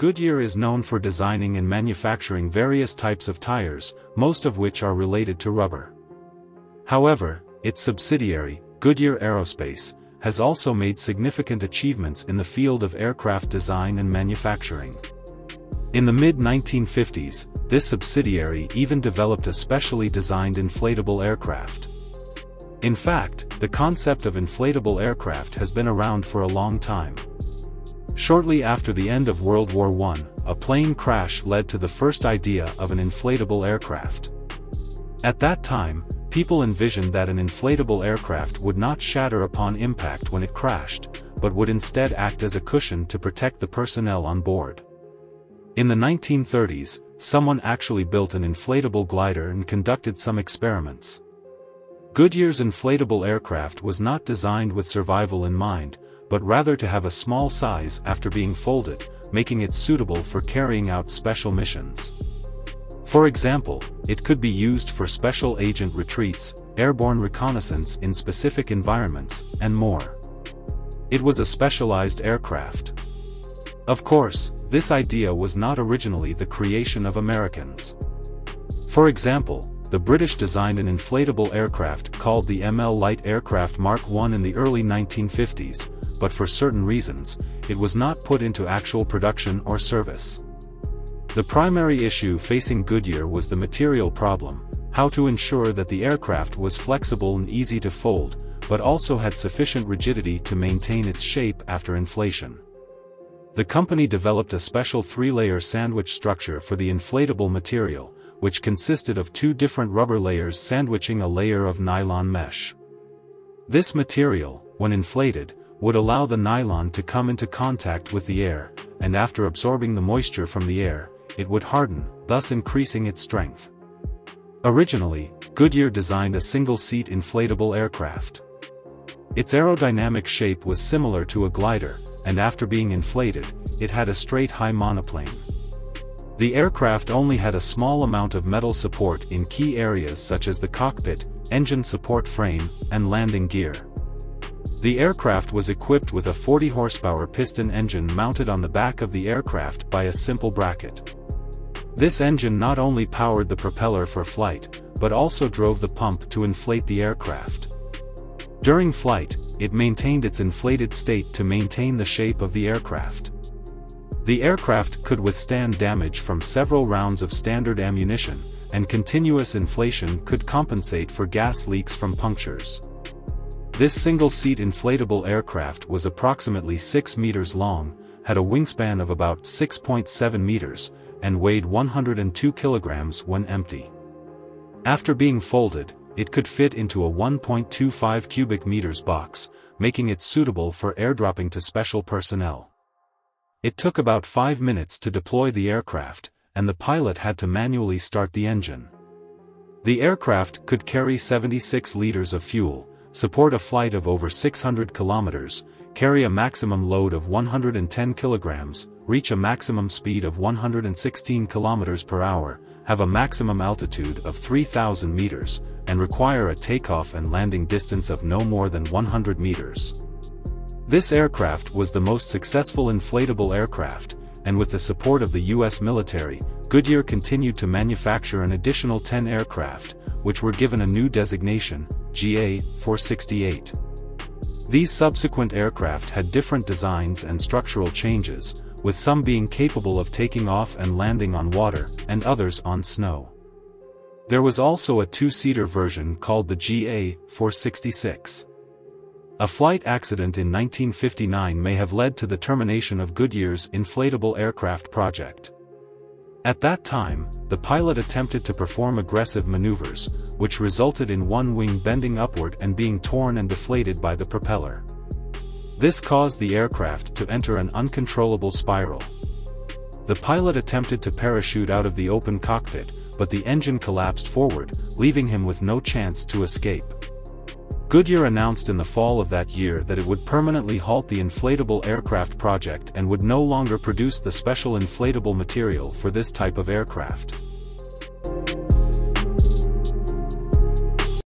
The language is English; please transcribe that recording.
Goodyear is known for designing and manufacturing various types of tires, most of which are related to rubber. However, its subsidiary, Goodyear Aerospace, has also made significant achievements in the field of aircraft design and manufacturing. In the mid-1950s, this subsidiary even developed a specially designed inflatable aircraft. In fact, the concept of inflatable aircraft has been around for a long time. Shortly after the end of World War I, a plane crash led to the first idea of an inflatable aircraft. At that time, people envisioned that an inflatable aircraft would not shatter upon impact when it crashed, but would instead act as a cushion to protect the personnel on board. In the 1930s, someone actually built an inflatable glider and conducted some experiments. Goodyear's inflatable aircraft was not designed with survival in mind, but rather to have a small size after being folded, making it suitable for carrying out special missions. For example, it could be used for special agent retreats, airborne reconnaissance in specific environments, and more. It was a specialized aircraft. Of course, this idea was not originally the creation of Americans. For example, the British designed an inflatable aircraft called the ML Light Aircraft Mark I in the early 1950s, but for certain reasons, it was not put into actual production or service. The primary issue facing Goodyear was the material problem, how to ensure that the aircraft was flexible and easy to fold, but also had sufficient rigidity to maintain its shape after inflation. The company developed a special three-layer sandwich structure for the inflatable material, which consisted of two different rubber layers sandwiching a layer of nylon mesh. This material, when inflated, would allow the nylon to come into contact with the air, and after absorbing the moisture from the air, it would harden, thus increasing its strength. Originally, Goodyear designed a single-seat inflatable aircraft. Its aerodynamic shape was similar to a glider, and after being inflated, it had a straight high monoplane. The aircraft only had a small amount of metal support in key areas such as the cockpit, engine support frame, and landing gear. The aircraft was equipped with a 40 horsepower piston engine mounted on the back of the aircraft by a simple bracket. This engine not only powered the propeller for flight, but also drove the pump to inflate the aircraft. During flight, it maintained its inflated state to maintain the shape of the aircraft. The aircraft could withstand damage from several rounds of standard ammunition, and continuous inflation could compensate for gas leaks from punctures. This single-seat inflatable aircraft was approximately 6 meters long, had a wingspan of about 6.7 meters, and weighed 102 kilograms when empty. After being folded, it could fit into a 1.25 cubic meters box, making it suitable for airdropping to special personnel. It took about five minutes to deploy the aircraft, and the pilot had to manually start the engine. The aircraft could carry 76 liters of fuel, support a flight of over 600 kilometers, carry a maximum load of 110 kilograms, reach a maximum speed of 116 kilometers per hour, have a maximum altitude of 3,000 meters, and require a takeoff and landing distance of no more than 100 meters. This aircraft was the most successful inflatable aircraft, and with the support of the U.S. military, Goodyear continued to manufacture an additional 10 aircraft, which were given a new designation, GA-468. These subsequent aircraft had different designs and structural changes, with some being capable of taking off and landing on water, and others on snow. There was also a two-seater version called the GA-466. A flight accident in 1959 may have led to the termination of Goodyear's inflatable aircraft project. At that time, the pilot attempted to perform aggressive maneuvers, which resulted in one wing bending upward and being torn and deflated by the propeller. This caused the aircraft to enter an uncontrollable spiral. The pilot attempted to parachute out of the open cockpit, but the engine collapsed forward, leaving him with no chance to escape. Goodyear announced in the fall of that year that it would permanently halt the inflatable aircraft project and would no longer produce the special inflatable material for this type of aircraft.